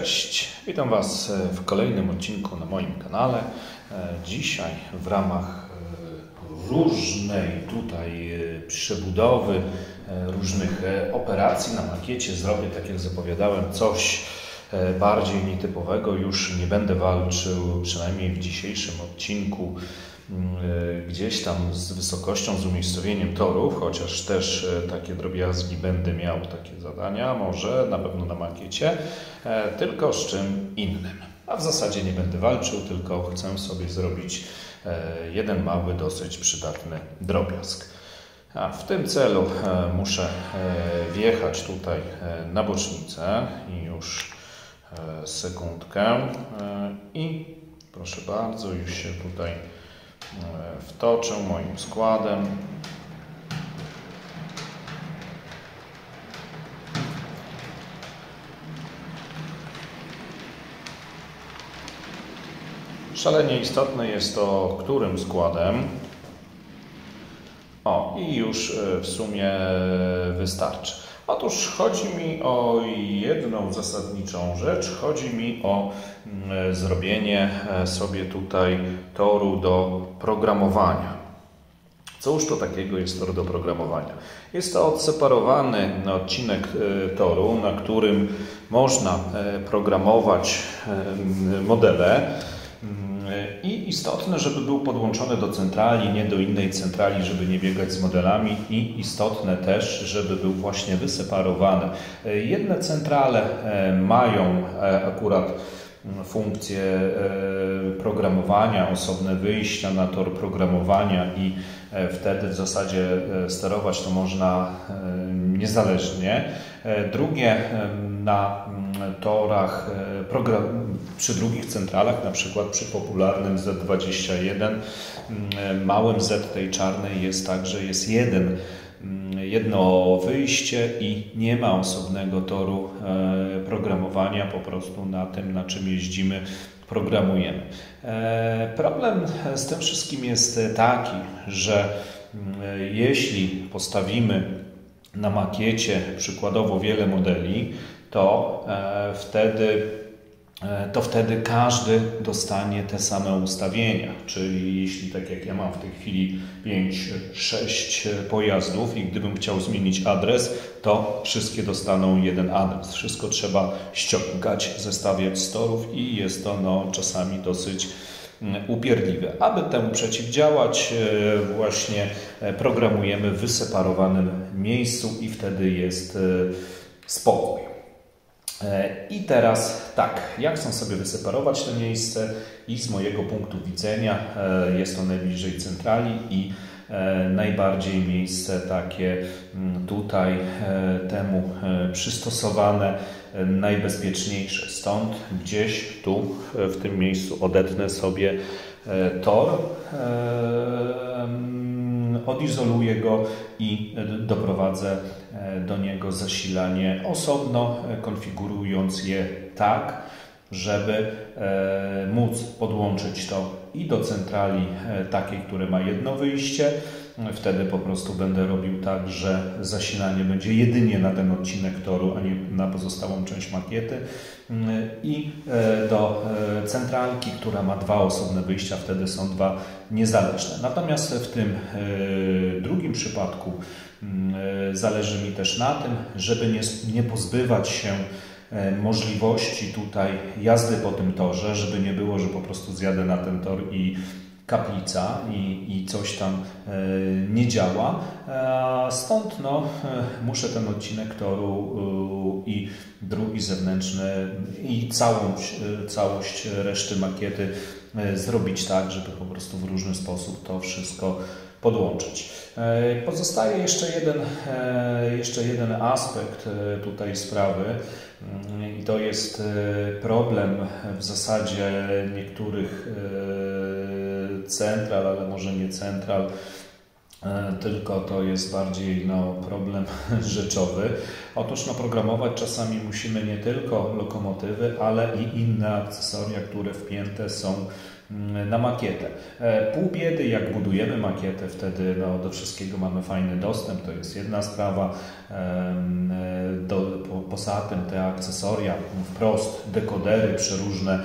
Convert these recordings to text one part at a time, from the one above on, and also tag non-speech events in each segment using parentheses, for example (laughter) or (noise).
Cześć, witam Was w kolejnym odcinku na moim kanale. Dzisiaj w ramach różnej tutaj przebudowy, różnych operacji na makiecie zrobię, tak jak zapowiadałem, coś bardziej nietypowego. Już nie będę walczył, przynajmniej w dzisiejszym odcinku, gdzieś tam z wysokością, z umiejscowieniem torów, chociaż też takie drobiazgi będę miał, takie zadania, może na pewno na makiecie, tylko z czym innym. A w zasadzie nie będę walczył, tylko chcę sobie zrobić jeden mały, dosyć przydatny drobiazg. A w tym celu muszę wjechać tutaj na bocznicę i już sekundkę i proszę bardzo, już się tutaj wtoczę moim składem. Szalenie istotne jest to, którym składem. O, i już w sumie wystarczy. Otóż chodzi mi o jedną zasadniczą rzecz. Chodzi mi o zrobienie sobie tutaj toru do programowania. Cóż to takiego jest tor do programowania? Jest to odseparowany odcinek toru, na którym można programować modele. Istotne, żeby był podłączony do centrali, nie do innej centrali, żeby nie biegać z modelami i istotne też, żeby był właśnie wyseparowany. Jedne centrale mają akurat funkcję programowania, osobne wyjścia na tor programowania i wtedy w zasadzie sterować to można niezależnie. Drugie na torach, przy drugich centralach, na przykład przy popularnym Z21, małym Z tej czarnej jest tak, że jest jeden jedno wyjście i nie ma osobnego toru programowania, po prostu na tym, na czym jeździmy, programujemy. Problem z tym wszystkim jest taki, że jeśli postawimy na makiecie przykładowo wiele modeli, to wtedy to wtedy każdy dostanie te same ustawienia. Czyli jeśli tak jak ja mam w tej chwili 5-6 pojazdów i gdybym chciał zmienić adres, to wszystkie dostaną jeden adres. Wszystko trzeba ściągać, zestawiać z torów i jest to no, czasami dosyć upierdliwe. Aby temu przeciwdziałać, właśnie programujemy w wyseparowanym miejscu i wtedy jest spokój. I teraz tak, jak chcę sobie wyseparować to miejsce i z mojego punktu widzenia jest to najbliżej centrali i najbardziej miejsce takie tutaj temu przystosowane, najbezpieczniejsze. Stąd gdzieś tu w tym miejscu odetnę sobie tor, odizoluję go i doprowadzę do niego zasilanie osobno, konfigurując je tak, żeby móc podłączyć to i do centrali takiej, które ma jedno wyjście. Wtedy po prostu będę robił tak, że zasilanie będzie jedynie na ten odcinek toru, a nie na pozostałą część makiety. I do centralki, która ma dwa osobne wyjścia, wtedy są dwa niezależne. Natomiast w tym drugim przypadku zależy mi też na tym, żeby nie, nie pozbywać się możliwości tutaj jazdy po tym torze, żeby nie było, że po prostu zjadę na ten tor i kaplica i, i coś tam nie działa. Stąd no, muszę ten odcinek toru i drugi zewnętrzny i całą, całość reszty makiety zrobić tak, żeby po prostu w różny sposób to wszystko podłączyć. Pozostaje jeszcze jeden, jeszcze jeden aspekt tutaj sprawy i to jest problem w zasadzie niektórych central, ale może nie central, tylko to jest bardziej no, problem (laughs) rzeczowy. Otóż no, programować czasami musimy nie tylko lokomotywy, ale i inne akcesoria, które wpięte są mm, na makietę. E, pół biedy, jak budujemy makietę, wtedy no, do wszystkiego mamy fajny dostęp, to jest jedna sprawa. E, do, po, poza tym te akcesoria wprost, dekodery przeróżne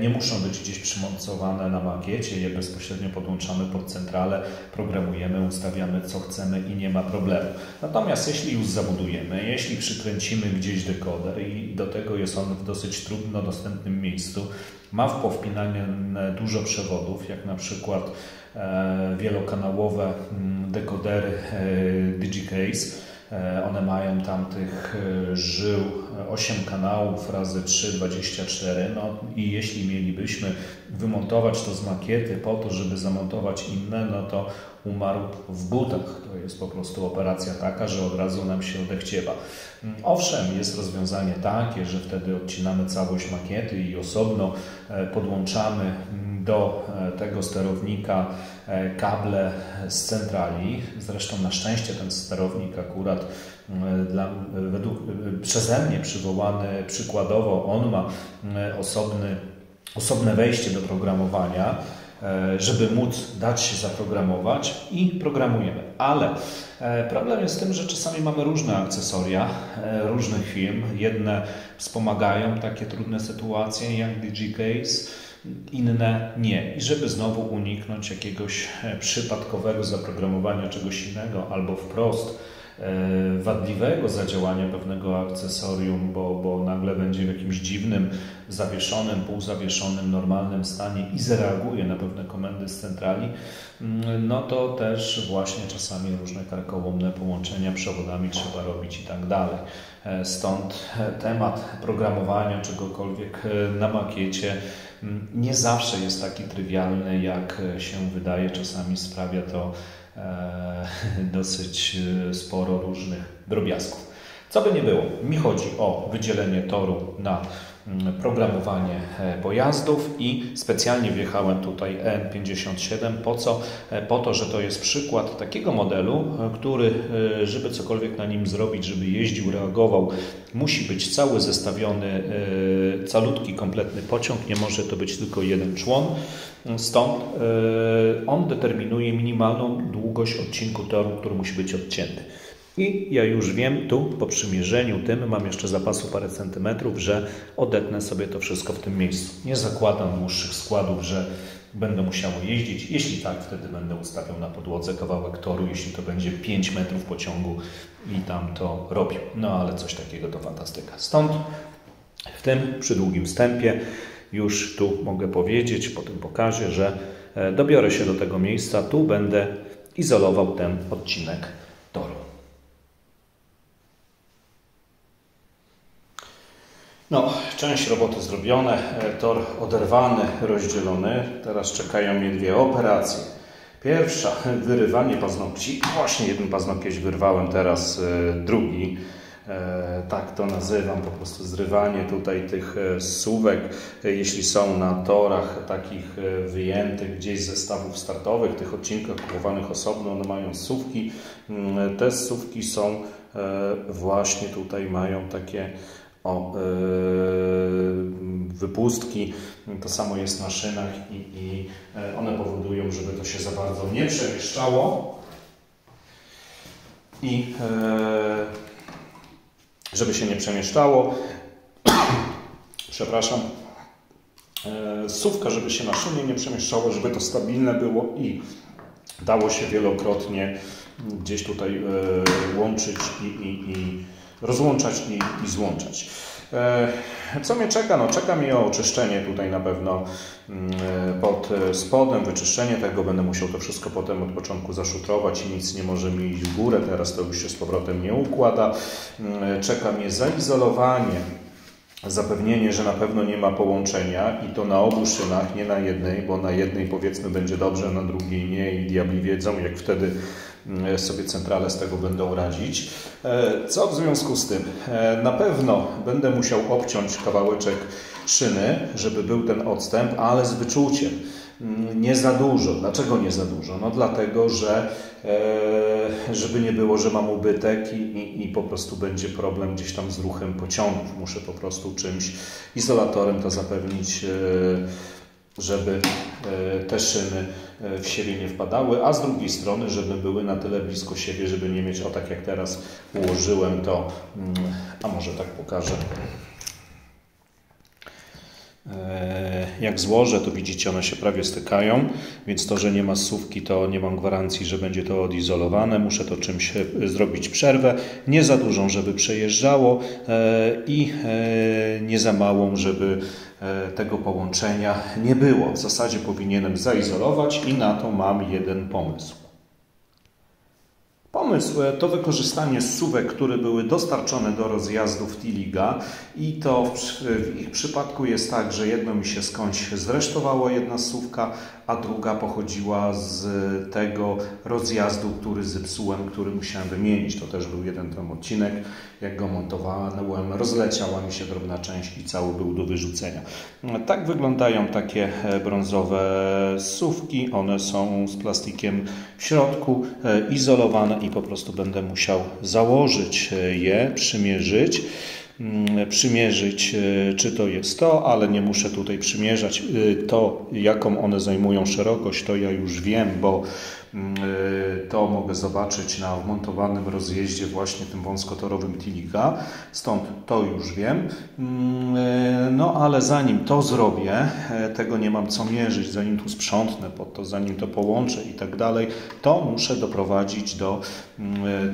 nie muszą być gdzieś przymocowane na makiecie, je bezpośrednio podłączamy pod centralę, programujemy, ustawiamy co chcemy i nie ma problemu. Natomiast jeśli już zabudujemy, jeśli przykręcimy gdzieś dekoder i do tego jest on w dosyć trudno dostępnym miejscu, ma w powpinanie dużo przewodów, jak na przykład e, wielokanałowe dekodery e, DigiCase. E, one mają tam tych żył 8 kanałów razy 3, 24. No i jeśli mielibyśmy wymontować to z makiety po to, żeby zamontować inne, no to umarł w butach. To jest po prostu operacja taka, że od razu nam się odechciewa. Owszem, jest rozwiązanie takie, że wtedy odcinamy całość makiety i osobno e, podłączamy do e, tego sterownika e, kable z centrali. Zresztą na szczęście ten sterownik akurat dla, według, przeze mnie przywołany przykładowo, on ma osobny, osobne wejście do programowania E, żeby móc dać się zaprogramować i programujemy. Ale e, problem jest w tym, że czasami mamy różne akcesoria e, różnych firm. Jedne wspomagają takie trudne sytuacje jak DigiCase, inne nie. I żeby znowu uniknąć jakiegoś przypadkowego zaprogramowania czegoś innego albo wprost E, wadliwego zadziałania pewnego akcesorium, bo, bo nagle będzie w jakimś dziwnym, zawieszonym, półzawieszonym, normalnym stanie i zareaguje na pewne komendy z centrali, mm, no to też właśnie czasami różne karkołomne połączenia przewodami trzeba robić i tak dalej. E, stąd temat programowania czegokolwiek e, na makiecie nie zawsze jest taki trywialny, jak się wydaje. Czasami sprawia to E, (laughs) dosyć e, sporo różnych drobiazgów. Co by nie było, mi chodzi o wydzielenie toru na programowanie e, pojazdów i specjalnie wjechałem tutaj EN57. Po co? Po to, że to jest przykład takiego modelu, który, żeby cokolwiek na nim zrobić, żeby jeździł, reagował, musi być cały zestawiony, calutki, kompletny pociąg. Nie może to być tylko jeden człon. Stąd e, on determinuje minimalną długość odcinku toru, który musi być odcięty. I ja już wiem, tu po przymierzeniu tym mam jeszcze zapasu parę centymetrów, że odetnę sobie to wszystko w tym miejscu. Nie zakładam dłuższych składów, że będę musiał jeździć. Jeśli tak, wtedy będę ustawiał na podłodze kawałek toru, jeśli to będzie 5 metrów pociągu i tam to robił. No ale coś takiego to fantastyka. Stąd w tym przy długim wstępie już tu mogę powiedzieć, po tym pokażę, że e, dobiorę się do tego miejsca, tu będę izolował ten odcinek toru. No, część roboty zrobione, e, tor oderwany, rozdzielony. Teraz czekają mnie dwie operacje. Pierwsza, (laughs) wyrywanie paznokci. Właśnie jeden paznokieć wyrwałem, teraz e, drugi. E, tak to nazywam, po prostu zrywanie tutaj tych suwek, jeśli są na torach takich wyjętych gdzieś ze stawów startowych, tych odcinkach kupowanych osobno, one mają suwki. Mm, te suwki są właśnie tutaj, mają takie o, wypustki. To samo jest na szynach i, i one powodują, żeby to się za bardzo nie przemieszczało. I żeby się nie przemieszczało. (coughs) Przepraszam. E, sówka, żeby się na szynie nie przemieszczało, żeby to stabilne było i dało się wielokrotnie gdzieś tutaj e, łączyć i, i, i rozłączać i, i złączać. E, co mnie czeka? No, czeka mnie oczyszczenie tutaj na pewno mm, pod spodem, wyczyszczenie tego. Będę musiał to wszystko potem od początku zaszutrować i nic nie może mi iść w górę. Teraz to już się z powrotem nie układa. Mm, czeka mnie zaizolowanie zapewnienie, że na pewno nie ma połączenia i to na obu szynach, nie na jednej, bo na jednej powiedzmy będzie dobrze, na drugiej nie i diabli wiedzą, jak wtedy mm, sobie centrale z tego będą radzić. E, co w związku z tym? E, na pewno będę musiał obciąć kawałeczek szyny, żeby był ten odstęp, ale z wyczuciem. Nie za dużo. Dlaczego nie za dużo? No dlatego, że e, żeby nie było, że mam ubytek i, i, i, po prostu będzie problem gdzieś tam z ruchem pociągów. Muszę po prostu czymś, izolatorem to zapewnić żeby te szyny w siebie nie wpadały, a z drugiej strony, żeby były na tyle blisko siebie, żeby nie mieć, o tak jak teraz ułożyłem to, mm, a może tak pokażę. E, jak złożę, to widzicie, one się prawie stykają, więc to, że nie ma słówki, to nie mam gwarancji, że będzie to odizolowane. Muszę to czymś e, zrobić przerwę, nie za dużą, żeby przejeżdżało e, i nie za małą, żeby tego połączenia nie było. W zasadzie powinienem zaizolować i na to mam jeden pomysł. Pomysł to wykorzystanie suwek, które były dostarczone do rozjazdów Tiliga i to w, ich przypadku jest tak, że jedno mi się skądś zresztowało, jedna suwka, a druga pochodziła z tego rozjazdu, który zepsułem, który musiałem wymienić. To też był jeden ten odcinek. Jak go montowałem, rozleciała mi się drobna część i cały był do wyrzucenia. Tak wyglądają takie brązowe suwki. One są z plastikiem w środku, e, izolowane i po prostu będę musiał założyć je, przymierzyć. Mm, przymierzyć, e, czy to jest to, ale nie muszę tutaj przymierzać. E, to, jaką one zajmują szerokość, to ja już wiem, bo mm, e, to mogę zobaczyć na wmontowanym rozjeździe właśnie tym wąskotorowym Tiliga, stąd to już wiem. Mm, no ale zanim to zrobię, tego nie mam co mierzyć, zanim tu sprzątnę pod to, zanim to połączę i tak dalej, to muszę doprowadzić do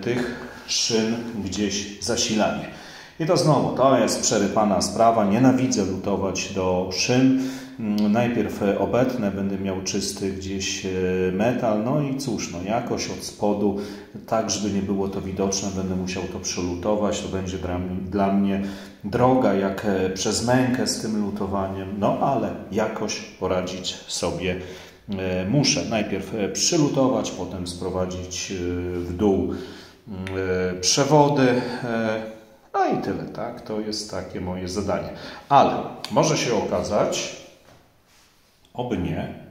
tych szyn gdzieś zasilanie. I to znowu, to jest przerypana sprawa. Nienawidzę lutować do szyn. Mm, najpierw obetnę, będę miał czysty gdzieś e, metal, no i cóż, no jakoś od spodu, tak żeby nie było to widoczne, będę musiał to przelutować. To będzie dla mnie droga jak e, przez mękę z tym lutowaniem, no ale jakoś poradzić sobie e, muszę. Najpierw przylutować, potem sprowadzić w dół mm, przewody no i tyle, tak? To jest takie moje zadanie. Ale może się okazać, oby nie,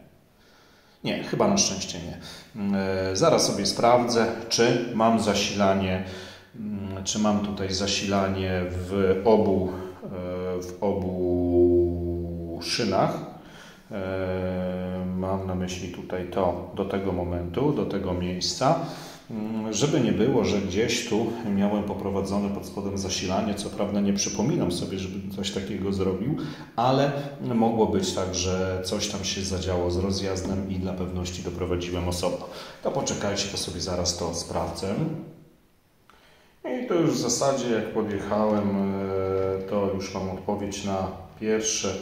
nie, chyba na szczęście nie. E, zaraz sobie sprawdzę, czy mam zasilanie, mm, czy mam tutaj zasilanie w obu, e, w obu szynach. E, mam na myśli tutaj to do tego momentu, do tego miejsca. Mm, żeby nie było, że gdzieś tu miałem poprowadzone pod spodem zasilanie, co prawda nie przypominam sobie, żebym coś takiego zrobił, ale mogło być tak, że coś tam się zadziało z rozjazdem i dla pewności doprowadziłem osobno. To poczekajcie, to sobie zaraz to sprawdzę. I to już w zasadzie jak podjechałem, e, to już mam odpowiedź na pierwsze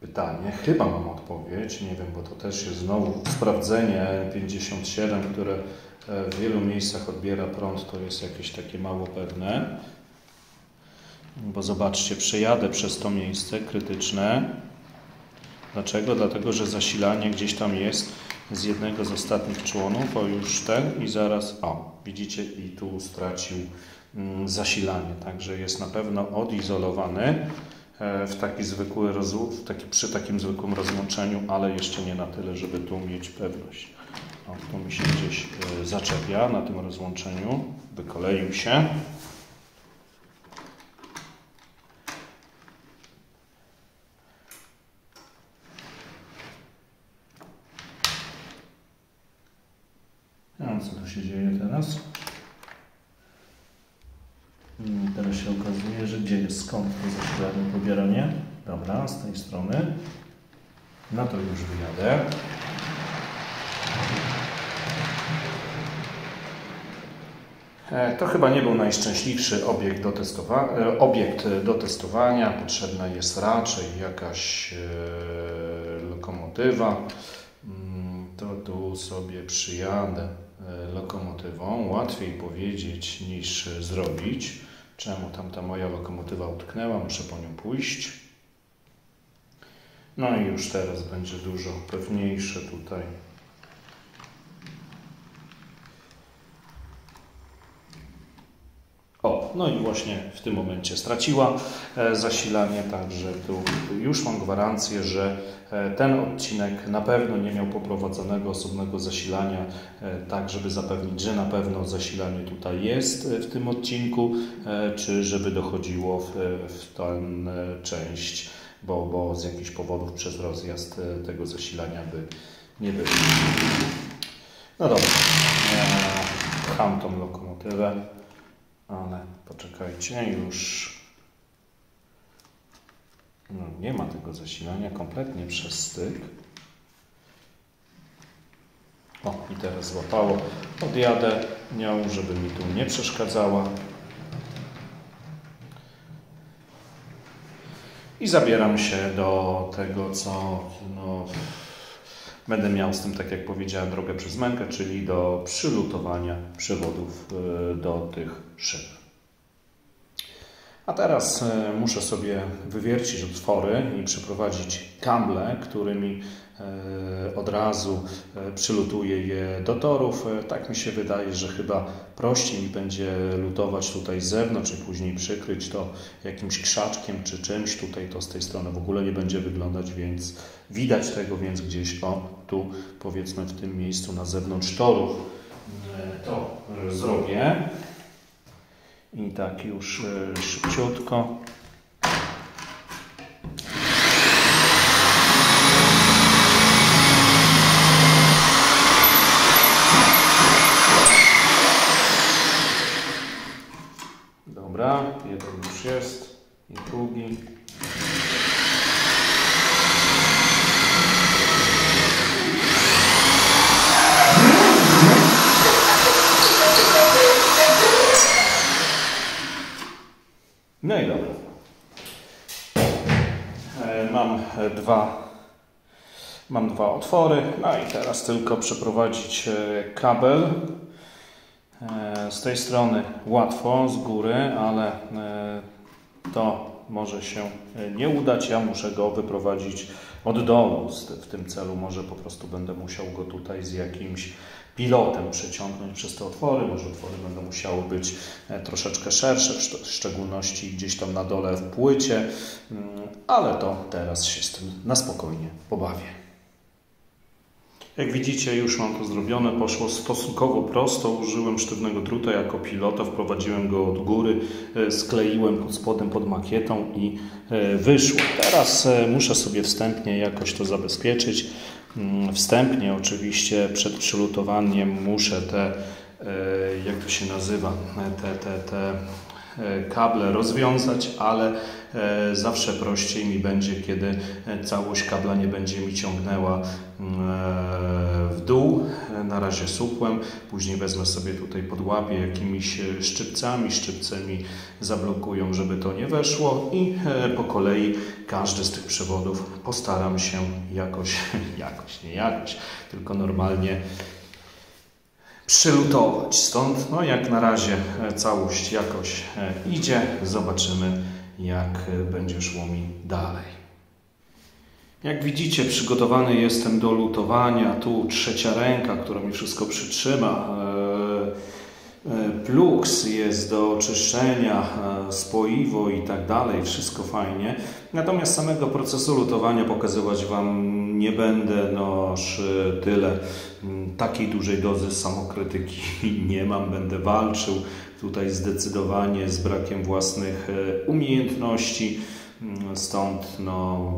pytanie. Chyba mam odpowiedź, nie wiem, bo to też jest znowu sprawdzenie 57, które w wielu miejscach odbiera prąd, to jest jakieś takie mało pewne. Bo zobaczcie, przejadę przez to miejsce krytyczne. Dlaczego? Dlatego, że zasilanie gdzieś tam jest z jednego z ostatnich członów, o już ten i zaraz, o, widzicie, i tu stracił mm, zasilanie, także jest na pewno odizolowany w taki zwykły w taki, przy takim zwykłym rozłączeniu, ale jeszcze nie na tyle, żeby tu mieć pewność. O, tu mi się gdzieś e, zaczepia na tym rozłączeniu. Wykoleił się. A co tu się dzieje teraz? Hmm, teraz się okazuje, że gdzie jest skąd to zasilanie pobieranie. Dobra, z tej strony. Na to już wyjadę. E, to chyba nie był najszczęśliwszy obiekt do, testowa e, obiekt do testowania. Potrzebna jest raczej jakaś e, lokomotywa. Mm, to tu sobie przyjadę lokomotywą. Łatwiej powiedzieć niż zrobić. Czemu tam ta moja lokomotywa utknęła? Muszę po nią pójść. No i już teraz będzie dużo pewniejsze tutaj O, no i właśnie w tym momencie straciła e, zasilanie, także tu już mam gwarancję, że e, ten odcinek na pewno nie miał poprowadzonego osobnego zasilania, e, tak żeby zapewnić, że na pewno zasilanie tutaj jest w tym odcinku, czy żeby dochodziło w, w tę część bo, bo z jakichś powodów przez rozjazd tego zasilania by nie było. No dobra, pcham tą lokomotywę, ale poczekajcie, już no, nie ma tego zasilania kompletnie przez styk. O, i teraz złapało. Odjadę nią, żeby mi tu nie przeszkadzała. I zabieram się do tego, co no, będę miał z tym, tak jak powiedziałem, drogę przez mękę, czyli do przylutowania przewodów e, do tych szyn. A teraz e, muszę sobie wywiercić otwory i przeprowadzić kable, którymi e, od razu e, przylutuję je do torów. Tak mi się wydaje, że chyba prościej mi będzie lutować tutaj z zewnątrz i później przykryć to jakimś krzaczkiem czy czymś. Tutaj to z tej strony w ogóle nie będzie wyglądać, więc widać tego, więc gdzieś o tu powiedzmy w tym miejscu na zewnątrz torów to zrobię. I tak już e, szybciutko. Dobra, jeden już jest i drugi. No i dobra. E, mam dwa, mam dwa otwory. No i teraz tylko przeprowadzić e, kabel. E, z tej strony łatwo, z góry, ale to może się nie udać. Ja muszę go wyprowadzić od dołu. W tym celu może po prostu będę musiał go tutaj z jakimś pilotem przeciągnąć przez te otwory. Może otwory będą musiały być e, troszeczkę szersze, w szczególności gdzieś tam na dole w płycie, mm, ale to teraz się z tym na spokojnie pobawię. Jak widzicie, już mam to zrobione. Poszło stosunkowo prosto. Użyłem sztywnego druta jako pilota, wprowadziłem go od góry, e, skleiłem pod spodem pod makietą i e, wyszło. Teraz muszę sobie wstępnie jakoś to zabezpieczyć. Mm, wstępnie oczywiście przed przylutowaniem muszę te, e, jak to się nazywa, te, te, te e, kable rozwiązać, ale e, zawsze prościej mi będzie, kiedy całość kabla nie będzie mi ciągnęła w dół. Na razie supłem, później wezmę sobie tutaj podłapię jakimiś szczypcami, szczypce mi zablokują, żeby to nie weszło i po kolei każdy z tych przewodów postaram się jakoś, (laughs) jakoś, nie jakoś, tylko normalnie przylutować. Stąd, no jak na razie całość jakoś idzie, zobaczymy jak będzie szło mi dalej. Jak widzicie, przygotowany jestem do lutowania. Tu trzecia ręka, która mi wszystko przytrzyma. E, e, Plux jest do oczyszczenia, e, spoiwo i tak dalej, wszystko fajnie. Natomiast samego procesu lutowania pokazywać Wam nie będę, no aż tyle. Mm, takiej dużej dozy samokrytyki (laughs) nie mam, będę walczył tutaj zdecydowanie z brakiem własnych umiejętności. Mm, stąd no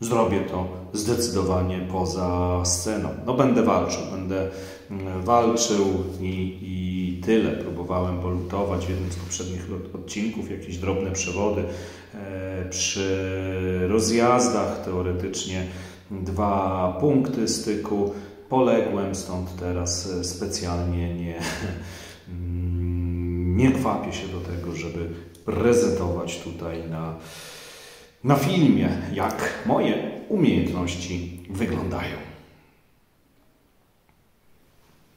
Zrobię to zdecydowanie poza sceną. No będę walczył, będę mm, walczył i, i tyle. Próbowałem polutować w jednym z poprzednich odcinków jakieś drobne przewody. E, przy rozjazdach teoretycznie dwa punkty styku. Poległem, stąd teraz specjalnie nie, nie kwapię się do tego, żeby prezentować tutaj na na filmie, jak moje umiejętności wyglądają.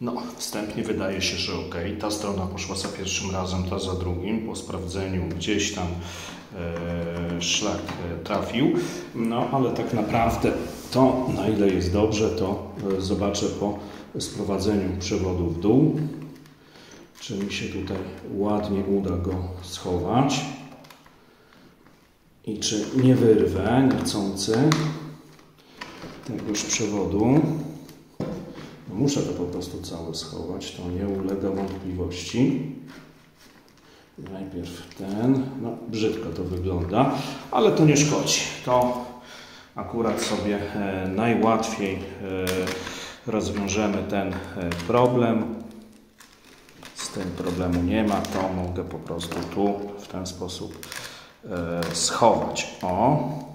No, wstępnie wydaje się, że ok, ta strona poszła za pierwszym razem, ta za drugim. Po sprawdzeniu gdzieś tam e, szlak e, trafił. No, ale tak naprawdę to, na ile jest dobrze, to e, zobaczę po sprowadzeniu przewodu w dół, czy mi się tutaj ładnie uda go schować i czy nie wyrwę niechcący tegoż przewodu. Muszę to po prostu całe schować, to nie ulega wątpliwości. Najpierw ten, no brzydko to wygląda, ale to nie szkodzi. To akurat sobie e, najłatwiej e, rozwiążemy ten e, problem. Z tym problemu nie ma, to mogę po prostu tu w ten sposób schować. O.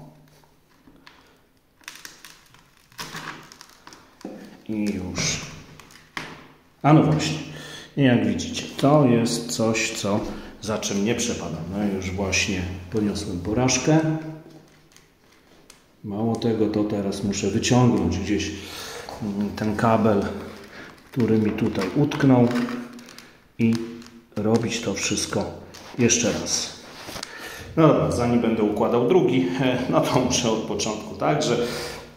I już. A no właśnie. I jak widzicie, to jest coś, co za czym nie przepadam. No już właśnie poniosłem porażkę. Mało tego, to teraz muszę wyciągnąć gdzieś mm, ten kabel, który mi tutaj utknął i robić to wszystko jeszcze raz. No dobra, zanim będę układał drugi, (laughs) no to muszę od początku. Także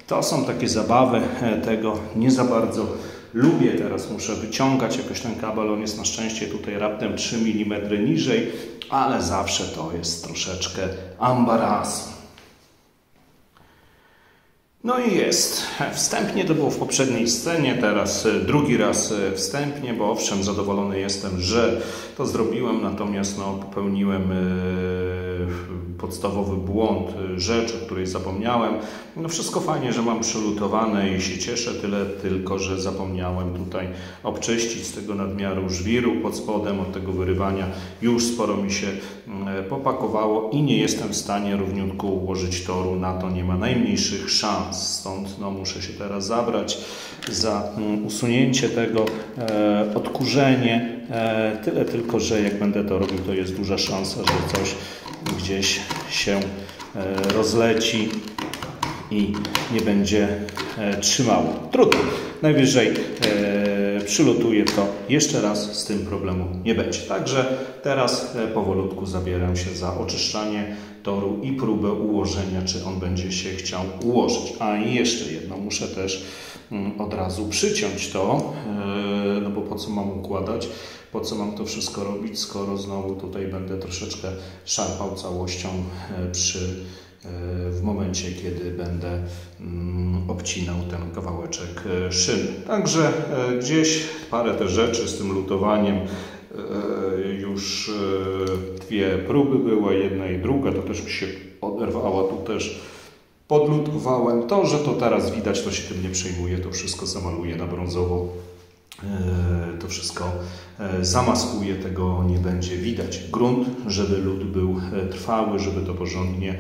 to są takie zabawy, tego nie za bardzo lubię. Teraz muszę wyciągać jakoś ten kabel, on jest na szczęście tutaj raptem 3 mm niżej, ale zawsze to jest troszeczkę ambarasu. No i jest. Wstępnie to było w poprzedniej scenie, teraz e, drugi raz e, wstępnie, bo owszem, zadowolony jestem, że to zrobiłem, natomiast no, popełniłem e, podstawowy błąd, rzecz, o której zapomniałem. No wszystko fajnie, że mam przelutowane i się cieszę, tyle tylko, że zapomniałem tutaj obczyścić z tego nadmiaru żwiru pod spodem, od tego wyrywania już sporo mi się mm, popakowało i nie jestem w stanie równiutko ułożyć toru, na to nie ma najmniejszych szans. Stąd no, muszę się teraz zabrać za mm, usunięcie tego, e, odkurzenie. E, tyle tylko, że jak będę to robił, to jest duża szansa, że coś gdzieś się e, rozleci i nie będzie e, trzymało. Trudno. Najwyżej e, przylutuję to jeszcze raz, z tym problemu nie będzie. Także teraz powolutku zabieram się za oczyszczanie toru i próbę ułożenia, czy on będzie się chciał ułożyć. A i jeszcze jedno, muszę też mm, od razu przyciąć to, no bo po co mam układać? po co mam to wszystko robić, skoro znowu tutaj będę troszeczkę szarpał całością e, przy, e, w momencie, kiedy będę mm, obcinał ten kawałeczek e, szyn. Także gdzieś parę też rzeczy z tym lutowaniem już dwie próby były, jedna i druga, to też mi się oderwała, tu też podlutowałem. To, że to teraz widać, to się tym nie przejmuję, to wszystko zamaluję na brązowo. To wszystko zamaskuje, tego nie będzie widać. Grunt, żeby lód był trwały, żeby to porządnie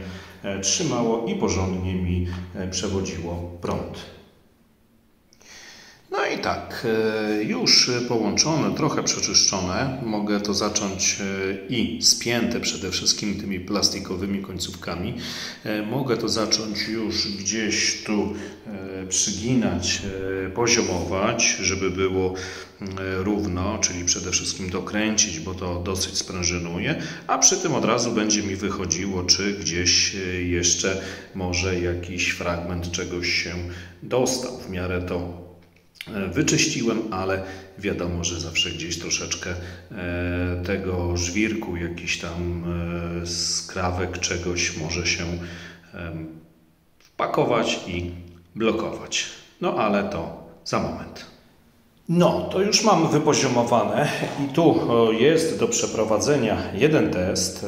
trzymało i porządnie mi przewodziło prąd. No i tak, już połączone, trochę przeczyszczone, mogę to zacząć i spięte przede wszystkim tymi plastikowymi końcówkami. Mogę to zacząć już gdzieś tu przyginać, e, poziomować, żeby było e, równo, czyli przede wszystkim dokręcić, bo to dosyć sprężynuje, a przy tym od razu będzie mi wychodziło, czy gdzieś e, jeszcze może jakiś fragment czegoś się dostał. W miarę to wyczyściłem, ale wiadomo, że zawsze gdzieś troszeczkę tego żwirku, jakiś tam skrawek czegoś może się wpakować i blokować. No ale to za moment. No, to już mam wypoziomowane i tu jest do przeprowadzenia jeden test.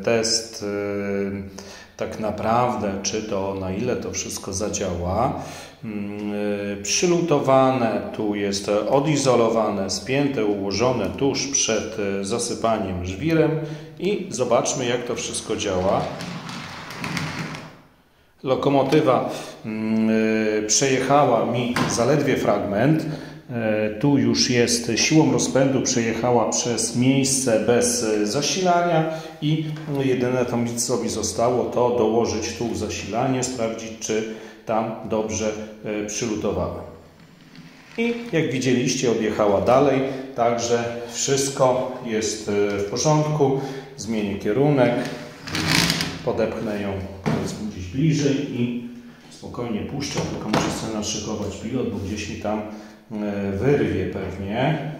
E, test e, tak naprawdę, czy to na ile to wszystko zadziała. Mm, e, przylutowane, tu jest odizolowane, spięte, ułożone tuż przed zasypaniem żwirem i zobaczmy jak to wszystko działa. Lokomotywa mm, y, przejechała mi zaledwie fragment. E, tu już jest siłą rozpędu, przejechała przez miejsce bez zasilania i jedyne to co mi zostało to dołożyć tu zasilanie, sprawdzić czy tam dobrze e, przylutowała. I jak widzieliście odjechała dalej, także wszystko jest e, w porządku. Zmienię kierunek, podepchnę ją bliżej i spokojnie puszczam, tylko muszę sobie naszykować pilot, bo gdzieś mi tam e, wyrwie pewnie.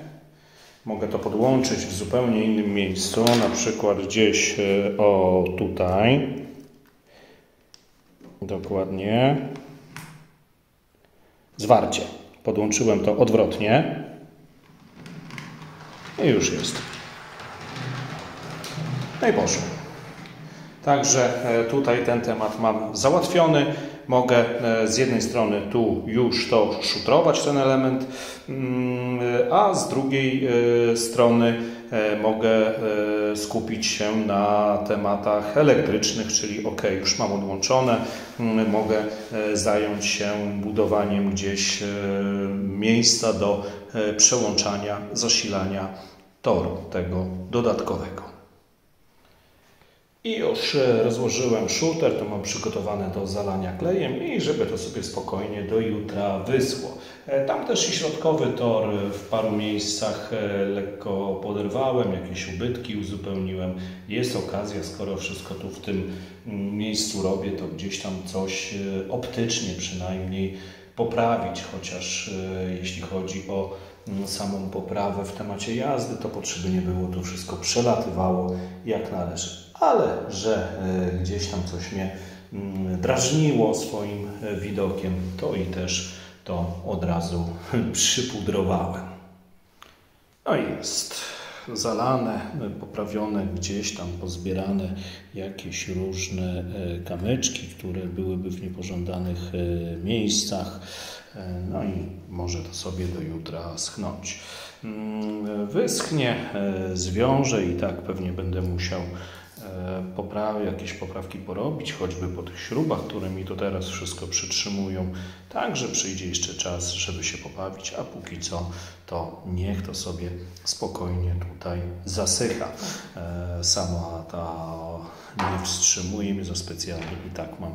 Mogę to podłączyć w zupełnie innym miejscu, na przykład gdzieś e, o tutaj. Dokładnie. Zwarcie. Podłączyłem to odwrotnie. I już jest. No i poszło. Także tutaj ten temat mam załatwiony. Mogę z jednej strony tu już to szutrować, ten element, mm, a z drugiej strony E, mogę e, skupić się na tematach elektrycznych, czyli ok, już mam odłączone, mogę e, zająć się budowaniem gdzieś miejsca do przełączania, zasilania toru tego dodatkowego. I już e, rozłożyłem shooter, to mam przygotowane do zalania klejem i żeby to sobie spokojnie do jutra wyschło. E, tam też i środkowy tor w paru miejscach e, lekko poderwałem, jakieś ubytki uzupełniłem. Jest okazja, skoro wszystko tu w tym mm, miejscu robię, to gdzieś tam coś optycznie przynajmniej poprawić, chociaż jeśli chodzi o mm, samą poprawę w temacie jazdy, to potrzeby nie było, to wszystko przelatywało jak należy ale że e, gdzieś tam coś mnie mm, drażniło swoim e, widokiem, to i też to od razu (laughs) przypudrowałem. No i jest zalane, poprawione, gdzieś tam pozbierane jakieś różne e, kamyczki, które byłyby w niepożądanych miejscach. No i może to sobie do jutra schnąć. Mm, wyschnie, zwiążę i tak pewnie będę musiał poprawy, jakieś poprawki porobić, choćby po tych śrubach, które mi to teraz wszystko przytrzymują. Także przyjdzie jeszcze czas, żeby się poprawić, a póki co to niech to sobie spokojnie tutaj zasycha. E, sama ta nie wstrzymuje mnie za specjalnie i tak mam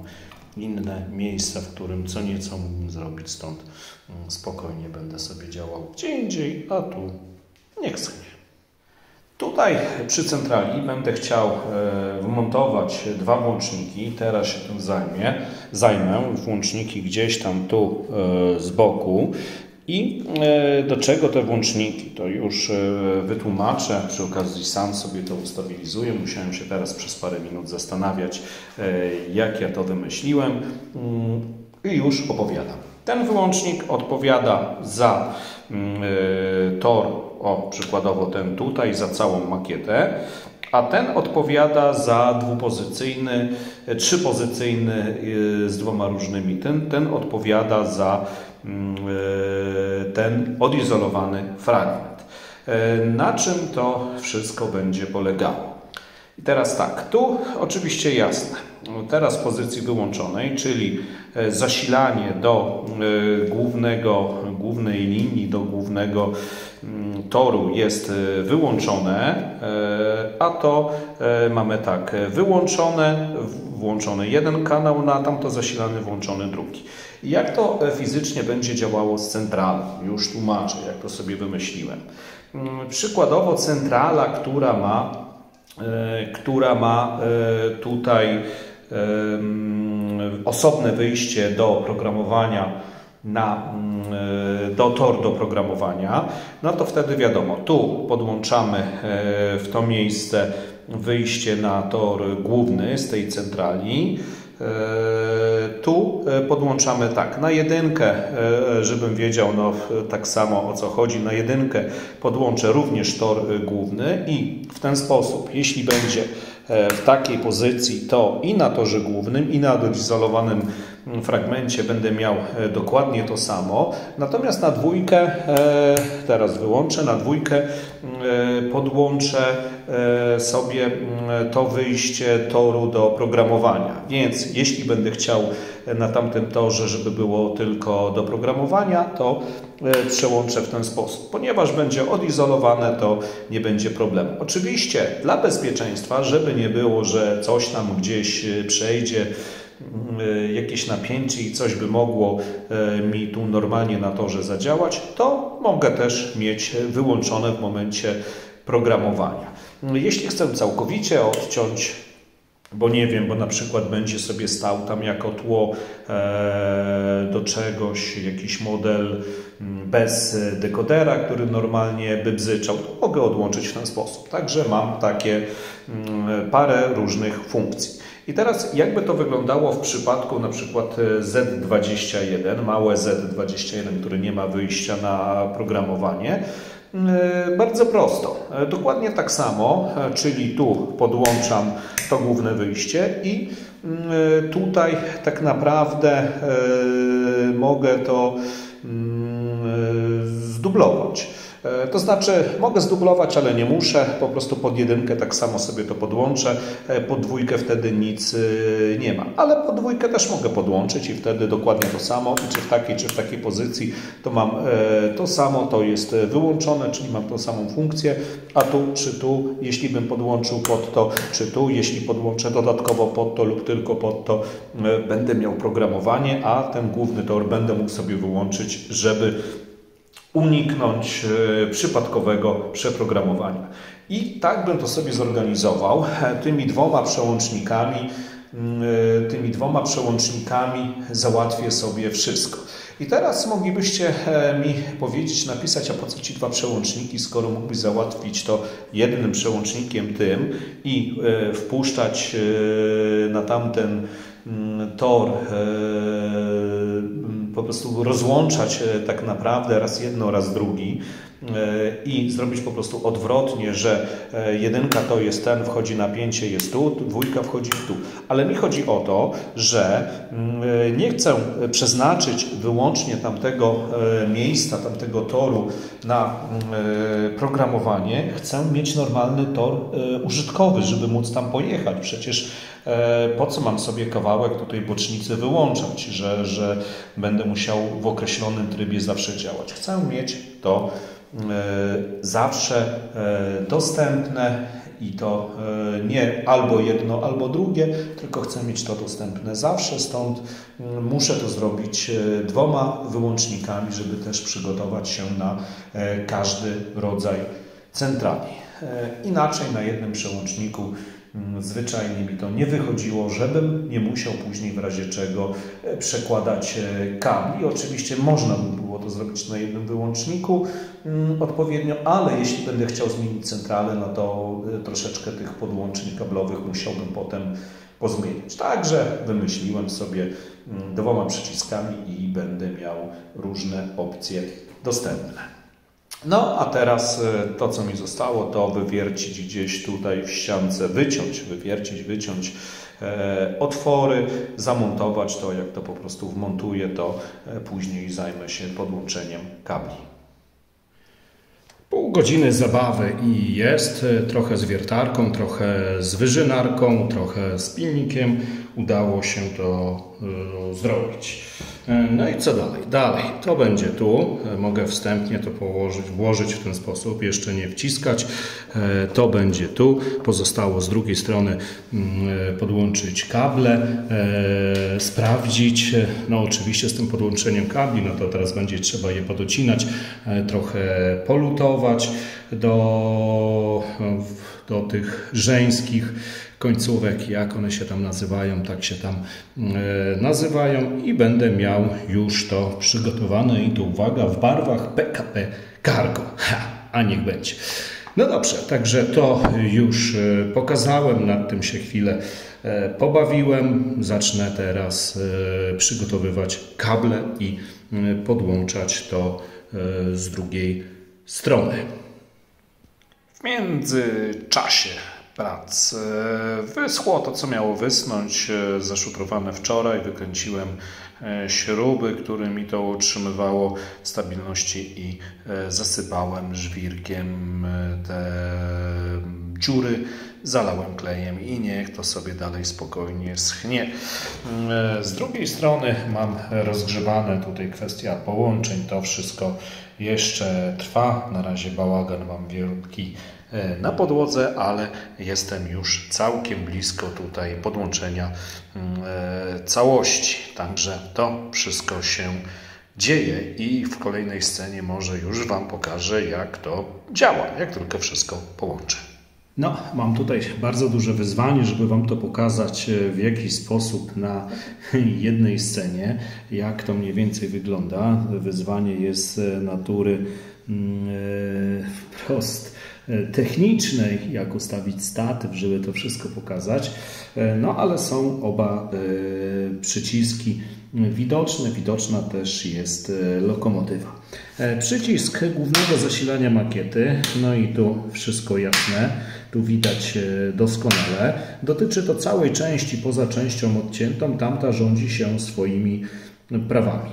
inne miejsca, w którym co nieco mógłbym zrobić, stąd mm, spokojnie będę sobie działał gdzie indziej, a tu niech schnie. Tutaj przy centrali będę chciał e, wmontować dwa włączniki. Teraz się tym zajmę. Zajmę włączniki gdzieś tam tu e, z boku. I e, do czego te włączniki? To już wytłumaczę. Przy okazji sam sobie to ustabilizuję. Musiałem się teraz przez parę minut zastanawiać, jak ja to wymyśliłem. Mm, I już opowiadam. Ten wyłącznik odpowiada za mm, tor o przykładowo ten tutaj za całą makietę, a ten odpowiada za dwupozycyjny, trzypozycyjny y, z dwoma różnymi. Ten, ten odpowiada za mm, y, ten odizolowany fragment. Na czym to wszystko będzie polegało? I teraz tak, tu oczywiście jasne. Teraz w pozycji wyłączonej, czyli zasilanie do głównego, głównej linii, do głównego Mm, toru jest e, wyłączone, e, a to e, mamy tak, wyłączone, włączony jeden kanał, na tamto zasilany, włączony drugi. Jak to fizycznie będzie działało z centralą? Już tłumaczę, jak to sobie wymyśliłem. Mm, przykładowo centrala, która ma, która ma tutaj osobne wyjście do programowania na, e, do tor do programowania, no to wtedy wiadomo, tu podłączamy e, w to miejsce wyjście na tor główny z tej centrali. E, tu podłączamy tak, na jedynkę, żebym wiedział no, tak samo o co chodzi, na jedynkę podłączę również tor główny i w ten sposób, jeśli będzie w takiej pozycji, to i na torze głównym, i na odizolowanym fragmencie będę miał e, dokładnie to samo. Natomiast na dwójkę, e, teraz wyłączę, na dwójkę e, podłączę sobie to wyjście toru do programowania. Więc jeśli będę chciał na tamtym torze, żeby było tylko do programowania, to przełączę w ten sposób. Ponieważ będzie odizolowane, to nie będzie problemu. Oczywiście dla bezpieczeństwa, żeby nie było, że coś tam gdzieś przejdzie, Y, jakieś napięcie i coś by mogło mi tu normalnie na torze zadziałać, to mogę też mieć wyłączone w momencie programowania. Jeśli chcę całkowicie odciąć bo nie wiem, bo na przykład będzie sobie stał tam jako tło e, do czegoś jakiś model mm, bez dekodera, który normalnie by bzyczał, to mogę odłączyć w ten sposób. Także mam takie mm, parę różnych funkcji. I teraz jakby to wyglądało w przypadku na przykład e, Z21, małe Z21, które nie ma wyjścia na programowanie, Bardzo prosto. Dokładnie tak samo, czyli tu podłączam to główne wyjście i tutaj tak naprawdę mogę to zdublować. E, to znaczy, mogę zdublować, ale nie muszę. Po prostu pod jedynkę tak samo sobie to podłączę. E, pod dwójkę wtedy nic e, nie ma. Ale pod dwójkę też mogę podłączyć i wtedy dokładnie to samo. I czy w takiej, czy w takiej pozycji to mam to samo, to jest wyłączone, czyli mam tą samą funkcję. A tu, czy tu, jeśli bym podłączył pod to, czy tu, jeśli podłączę dodatkowo pod to lub tylko pod to, będę miał programowanie, a ten główny tor będę mógł sobie wyłączyć, żeby uniknąć e, przypadkowego przeprogramowania. I tak bym to sobie zorganizował e, tymi dwoma przełącznikami. Mm, e, tymi dwoma przełącznikami załatwię sobie wszystko. I teraz moglibyście mi powiedzieć, napisać, a po co ci dwa przełączniki, skoro mógłbyś załatwić to jednym przełącznikiem tym i wpuszczać na tamten mm, tor po prostu rozłączać e, tak naprawdę raz jedno, raz drugi e, i zrobić po prostu odwrotnie, że e, jedynka to jest ten, wchodzi napięcie, jest tu, dwójka wchodzi tu. Ale mi chodzi o to, że mm, nie chcę przeznaczyć wyłącznie tamtego miejsca, tamtego toru na mm, programowanie. Chcę mieć normalny tor użytkowy, żeby móc tam pojechać. Przecież po co mam sobie kawałek tutaj bocznicy wyłączać, że, że będę musiał w określonym trybie zawsze działać. Chcę mieć to e, zawsze e, dostępne i to nie albo jedno, albo drugie, tylko chcę mieć to dostępne zawsze, stąd mm, muszę to zrobić dwoma wyłącznikami, żeby też przygotować się na każdy rodzaj centrali. Inaczej na jednym przełączniku zwyczajnie mi to nie wychodziło, żebym nie musiał później w razie czego e, przekładać e, kabli. Oczywiście można by było to zrobić na jednym wyłączniku mm, odpowiednio, ale jeśli będę chciał zmienić centralę, no to e, troszeczkę tych podłączeń kablowych musiałbym potem pozmienić. Także wymyśliłem sobie mm, dwoma przyciskami i będę miał różne opcje dostępne. No, a teraz e, to, co mi zostało, to wywiercić gdzieś tutaj w ściance, wyciąć, wywiercić, wyciąć e, otwory, zamontować to, jak to po prostu wmontuję, to e, później zajmę się podłączeniem kabli. Pół godziny zabawy i jest, e, trochę z wiertarką, trochę z wyżynarką, trochę z pilnikiem. Udało się to e, zrobić. E, no i co dalej? Dalej, to będzie tu. Mogę wstępnie to położyć, włożyć w ten sposób, jeszcze nie wciskać. To będzie tu. Pozostało z drugiej strony mm, podłączyć kable, sprawdzić. No oczywiście z tym podłączeniem kabli, no to teraz będzie trzeba je podocinać, trochę polutować do, do tych żeńskich końcówek, jak one się tam nazywają, tak się tam e, nazywają i będę miał już to przygotowane i to uwaga w barwach PKP Cargo. Ha, a niech będzie. No dobrze, także to już e, pokazałem, nad tym się chwilę e, pobawiłem. Zacznę teraz przygotowywać kable i podłączać to z drugiej strony. W międzyczasie prac e, wyschło to, co miało wysnąć, e, zaszutrowane wczoraj. Wykręciłem e, śruby, którymi to utrzymywało stabilności i zasypałem żwirkiem te dziury, zalałem klejem i niech to sobie dalej spokojnie schnie. Z drugiej strony mam rozgrzewane tutaj kwestia połączeń, to wszystko jeszcze trwa. Na razie bałagan mam wielki e, na podłodze, ale jestem już całkiem blisko tutaj podłączenia mm, e, całości. Także to wszystko się dzieje i w kolejnej scenie może już Wam pokażę, jak to działa, jak tylko wszystko połączę. No, mam tutaj bardzo duże wyzwanie, żeby Wam to pokazać e, w jakiś sposób na (laughs) jednej scenie, jak to mniej więcej wygląda. Wyzwanie jest e, natury mm, e, wprost technicznej, jak ustawić statyw, żeby to wszystko pokazać. No ale są oba przyciski widoczne. Widoczna też jest lokomotywa. Przycisk głównego zasilania makiety, no i tu wszystko jasne tu widać e, doskonale. Dotyczy to całej części, poza częścią odciętą, tamta rządzi się swoimi prawami.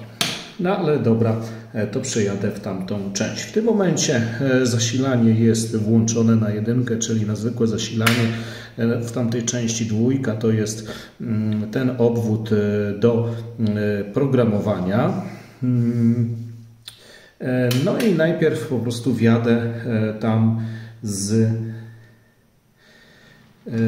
No ale dobra, e, to przejadę w tamtą część. W tym momencie e, zasilanie jest włączone na jedynkę, czyli na zwykłe zasilanie. W tamtej części dwójka to jest mm, ten obwód do programowania. Mm. No i najpierw po prostu wjadę tam z E,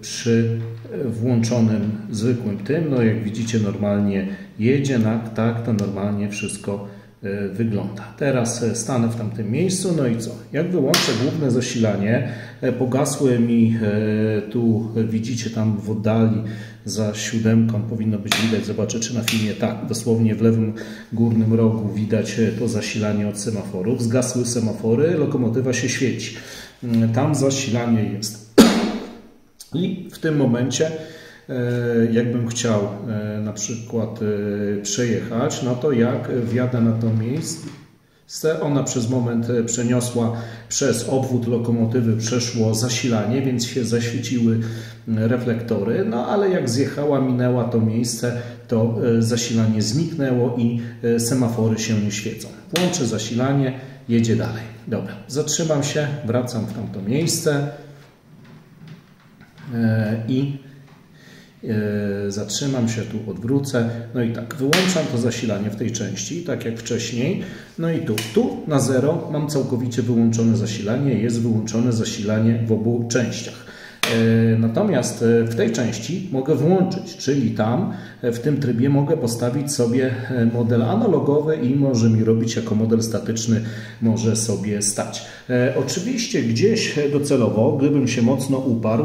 przy włączonym zwykłym tym, no jak widzicie normalnie jedzie, tak, to normalnie wszystko e, wygląda. Teraz e, stanę w tamtym miejscu, no i co? Jak wyłączę główne zasilanie, pogasły mi, tu widzicie tam w oddali za siódemką powinno być widać, zobaczę czy na filmie, tak, dosłownie w lewym górnym rogu widać to zasilanie od semaforów. Zgasły semafory, lokomotywa się świeci. Mm, tam zasilanie jest. (clears throat) I w tym momencie, e, jakbym chciał e, na przykład e, przejechać, no to jak wjadę na to miejsce, ona przez moment przeniosła przez obwód lokomotywy, przeszło zasilanie, więc się zaświeciły reflektory, no ale jak zjechała, minęła to miejsce, to zasilanie zniknęło i semafory się nie świecą. Włączę zasilanie, jedzie dalej. Dobra, zatrzymam się, wracam w tamto miejsce. E, i e, zatrzymam się tu, odwrócę. No i tak, wyłączam to zasilanie w tej części, tak jak wcześniej. No i tu, tu na zero mam całkowicie wyłączone zasilanie, jest wyłączone zasilanie w obu częściach. E, natomiast e, w tej części mogę włączyć, czyli tam e, w tym trybie mogę postawić sobie model analogowy i może mi robić jako model statyczny, może sobie stać. Oczywiście gdzieś docelowo, gdybym się mocno uparł,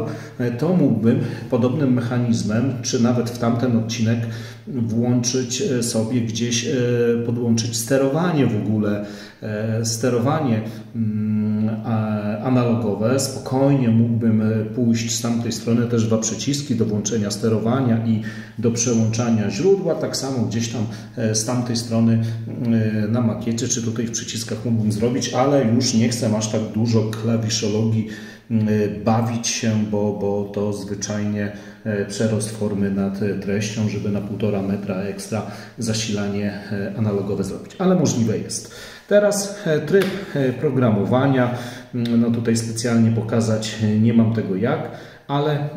to mógłbym podobnym mechanizmem, czy nawet w tamten odcinek włączyć sobie gdzieś, podłączyć sterowanie w ogóle, sterowanie mm, analogowe. Spokojnie mógłbym pójść z tamtej strony też dwa przyciski do włączenia sterowania i do przełączania źródła. Tak samo gdzieś tam e, z tamtej strony e, na makiecie czy tutaj w przyciskach mógłbym zrobić, ale już nie chcę aż tak dużo klawiszologii e, bawić się, bo, bo to zwyczajnie przerost formy nad treścią, żeby na półtora metra ekstra zasilanie analogowe zrobić, ale możliwe jest. Teraz tryb programowania. No tutaj specjalnie pokazać nie mam tego jak, ale e,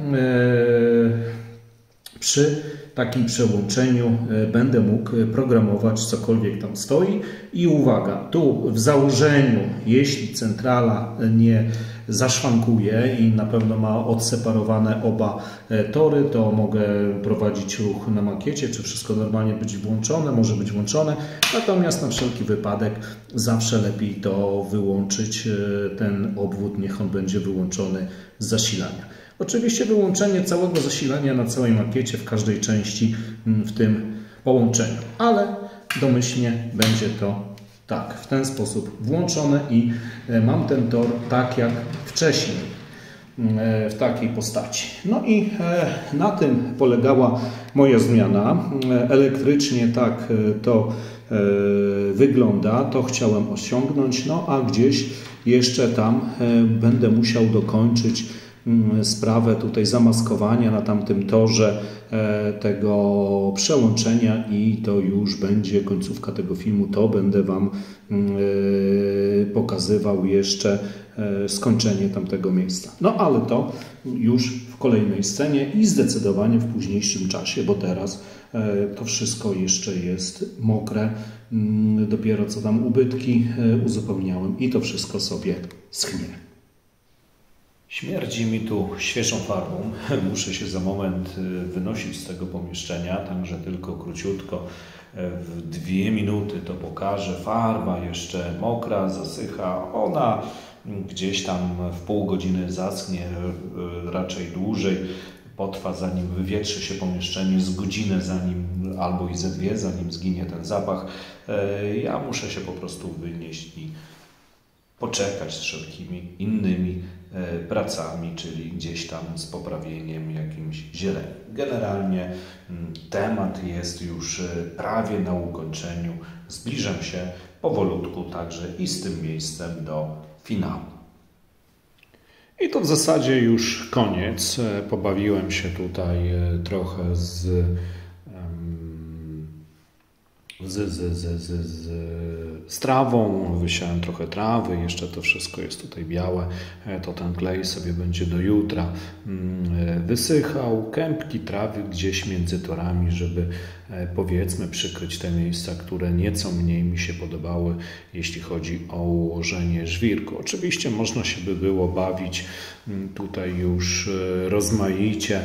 przy takim przełączeniu e, będę mógł programować cokolwiek tam stoi. I uwaga, tu w założeniu, jeśli centrala nie zaszwankuje i na pewno ma odseparowane oba e, tory, to mogę prowadzić ruch na makiecie, czy wszystko normalnie być włączone, może być włączone. Natomiast na wszelki wypadek zawsze lepiej to wyłączyć, e, ten obwód niech on będzie wyłączony z zasilania. Oczywiście wyłączenie całego zasilania na całej makiecie w każdej części w tym połączeniu, ale domyślnie będzie to tak, w ten sposób włączone i e, mam ten tor tak jak wcześniej e, w takiej postaci. No i e, na tym polegała moja zmiana. Elektrycznie tak to wygląda, to chciałem osiągnąć, no a gdzieś jeszcze tam będę musiał dokończyć sprawę tutaj zamaskowania na tamtym torze e, tego przełączenia i to już będzie końcówka tego filmu. To będę Wam mm, e, pokazywał jeszcze e, skończenie tamtego miejsca. No ale to już w kolejnej scenie i zdecydowanie w późniejszym czasie, bo teraz to wszystko jeszcze jest mokre. Mm, dopiero co tam ubytki uzupełniałem i to wszystko sobie schnie. Śmierdzi mi tu świeżą farbą. (laughs) Muszę się za moment y, wynosić z tego pomieszczenia, także tylko króciutko y, w dwie minuty to pokażę. Farba jeszcze mokra, zasycha. Ona gdzieś tam w pół godziny zaschnie, y, raczej dłużej. Potrwa zanim wywietrzy się pomieszczenie, z godzinę zanim, albo i ze dwie, zanim zginie ten zapach. Ja muszę się po prostu wynieść i poczekać z wszelkimi innymi e, pracami, czyli gdzieś tam z poprawieniem jakimś zieleni. Generalnie mm, temat jest już e, prawie na ukończeniu. Zbliżam się powolutku także i z tym miejscem do finału. I to w zasadzie już koniec. E, pobawiłem się tutaj trochę z z, z, z, z, z trawą, wysiałem trochę trawy, jeszcze to wszystko jest tutaj białe, e, to ten klej sobie będzie do jutra mm, e, wysychał, kępki trawy gdzieś między torami, żeby e, powiedzmy przykryć te miejsca, które nieco mniej mi się podobały, jeśli chodzi o ułożenie żwirku. Oczywiście można się by było bawić tutaj już rozmaicie,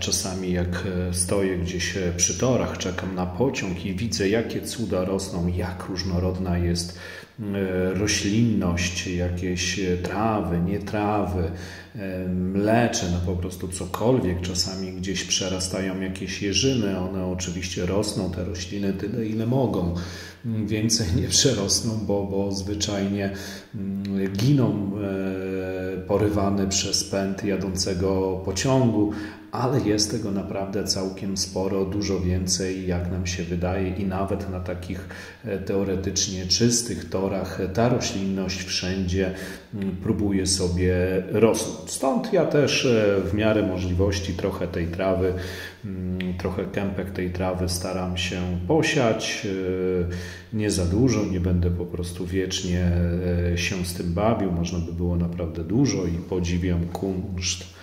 czasami jak stoję gdzieś przy torach, czekam na pociąg i widzę jakie cuda rosną, jak różnorodna jest e, roślinność, jakieś trawy, nie trawy, e, mlecze, no po prostu cokolwiek. Czasami gdzieś przerastają jakieś jeżyny, one oczywiście rosną, te rośliny tyle, ile mogą. Więcej nie przerosną, bo, bo zwyczajnie mm, giną e, porywane przez pęd jadącego pociągu, ale jest tego naprawdę całkiem sporo, dużo więcej, jak nam się wydaje, i nawet na takich e, teoretycznie czystych torach ta roślinność wszędzie mm, próbuje sobie rosnąć. Stąd ja też e, w miarę możliwości trochę tej trawy, mm, trochę kępek tej trawy staram się posiać. E, nie za dużo, nie będę po prostu wiecznie się z tym bawił. Można by było naprawdę dużo i podziwiam kunszt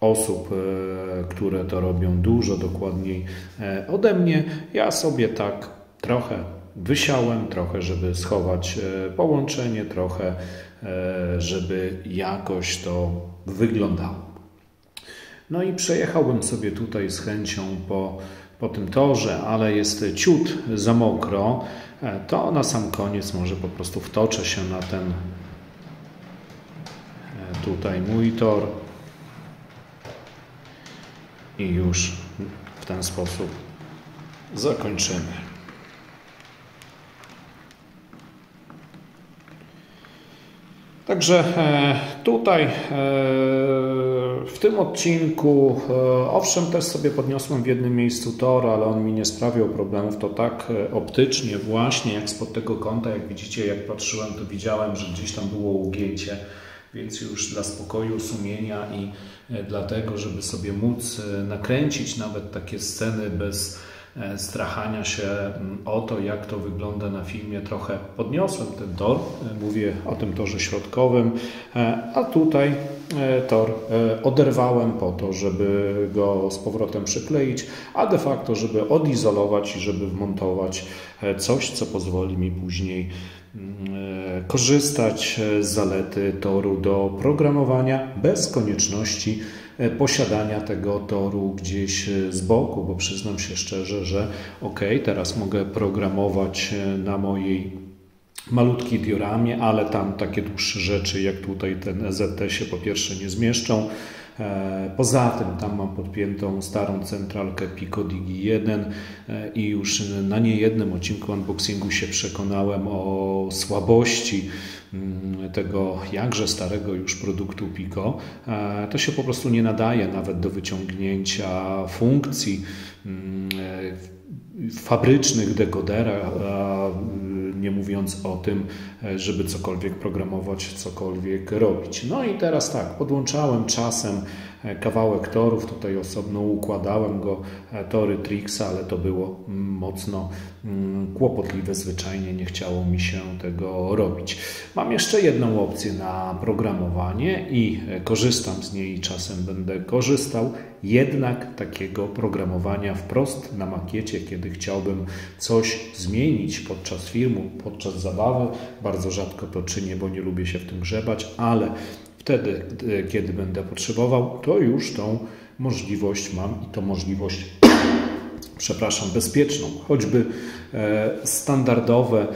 osób, e, które to robią dużo dokładniej e, ode mnie. Ja sobie tak trochę wysiałem, trochę, żeby schować e, połączenie, trochę, żeby jakoś to wyglądało. No i przejechałbym sobie tutaj z chęcią po, po tym torze, ale jest ciut za mokro. To na sam koniec może po prostu wtoczę się na ten tutaj mój tor i już w ten sposób zakończymy. Także e, tutaj e, w tym odcinku, e, owszem, też sobie podniosłem w jednym miejscu tor, ale on mi nie sprawiał problemów. To tak optycznie, właśnie jak spod tego kąta, jak widzicie, jak patrzyłem, to widziałem, że gdzieś tam było ugięcie, więc już dla spokoju sumienia i E, dlatego, żeby sobie móc e, nakręcić nawet takie sceny bez e, strachania się mm, o to, jak to wygląda na filmie. Trochę podniosłem ten tor, mówię o tym torze środkowym, a tutaj tor oderwałem po to, żeby go z powrotem przykleić, a de facto, żeby odizolować i żeby wmontować coś, co pozwoli mi później korzystać z zalety toru do programowania bez konieczności e, posiadania tego toru gdzieś e, z boku, bo przyznam się szczerze, że ok, teraz mogę programować na mojej malutkiej dioramie, ale tam takie dłuższe rzeczy jak tutaj ten EZT się po pierwsze nie zmieszczą, E, poza tym tam mam podpiętą starą centralkę Pico Digi 1 e, i już na niejednym odcinku unboxingu się przekonałem o słabości mm, tego jakże starego już produktu Pico. E, to się po prostu nie nadaje nawet do wyciągnięcia funkcji mm, fabrycznych dekodera, nie mówiąc o tym, żeby cokolwiek programować, cokolwiek robić. No i teraz tak, podłączałem czasem kawałek torów, tutaj osobno układałem go, tory Trixa, ale to było mocno mm, kłopotliwe, zwyczajnie nie chciało mi się tego robić. Mam jeszcze jedną opcję na programowanie i korzystam z niej czasem będę korzystał, jednak takiego programowania wprost na makiecie, kiedy chciałbym coś zmienić podczas filmu, podczas zabawy. Bardzo rzadko to czynię, bo nie lubię się w tym grzebać, ale wtedy, kiedy będę potrzebował, to już tą możliwość mam i to możliwość, (coughs) przepraszam, bezpieczną, choćby e, standardowe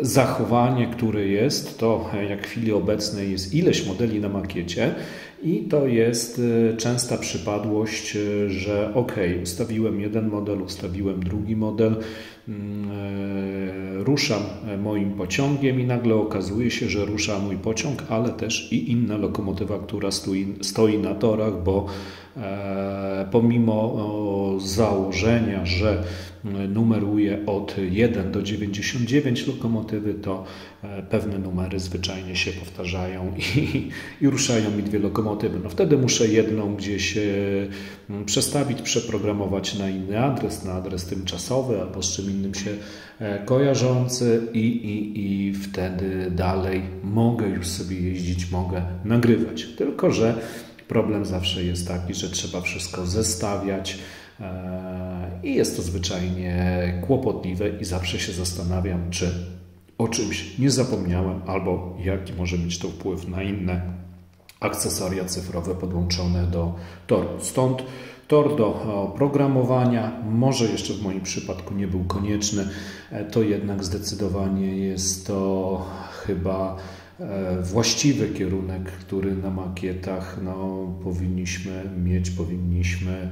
zachowanie, które jest, to jak w chwili obecnej jest ileś modeli na makiecie I to jest częsta przypadłość, że ok, ustawiłem jeden model, ustawiłem drugi model, mm, ruszam moim pociągiem i nagle okazuje się, że rusza mój pociąg, ale też i inna lokomotywa, która stoi, stoi na torach, bo e, pomimo założenia, że numeruje od 1 do 99 lokomotywy, to e, pewne numery zwyczajnie się powtarzają i, i ruszają mi dwie lokomotywy. No wtedy muszę jedną gdzieś e, przestawić, przeprogramować na inny adres, na adres tymczasowy albo z czym innym się e, kojarzący i, i, i wtedy dalej mogę już sobie jeździć, mogę nagrywać. Tylko, że problem zawsze jest taki, że trzeba wszystko zestawiać, i jest to zwyczajnie kłopotliwe i zawsze się zastanawiam, czy o czymś nie zapomniałem albo jaki może mieć to wpływ na inne akcesoria cyfrowe podłączone do toru. Stąd tor do programowania może jeszcze w moim przypadku nie był konieczny, e, to jednak zdecydowanie jest to chyba e, właściwy kierunek, który na makietach no, powinniśmy mieć, powinniśmy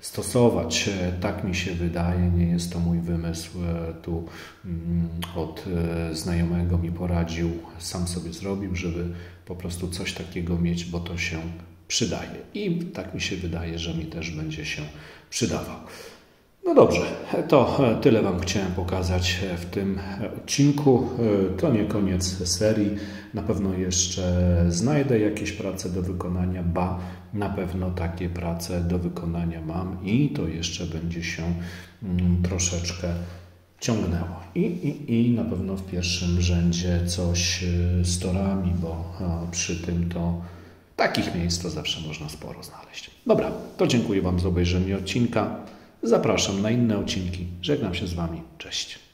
stosować. Tak mi się wydaje, nie jest to mój wymysł. E, tu mm, od e, znajomego mi poradził, sam sobie zrobił, żeby po prostu coś takiego mieć, bo to się przydaje. I tak mi się wydaje, że mi też będzie się przydawał. No dobrze, to tyle Wam chciałem pokazać w tym odcinku. To nie koniec serii. Na pewno jeszcze znajdę jakieś prace do wykonania, ba, na pewno takie prace do wykonania mam i to jeszcze będzie się mm, troszeczkę ciągnęło. I, i, I na pewno w pierwszym rzędzie coś z torami, bo przy tym to takich miejsc to zawsze można sporo znaleźć. Dobra, to dziękuję Wam za obejrzenie odcinka. Zapraszam na inne odcinki. Żegnam się z Wami. Cześć.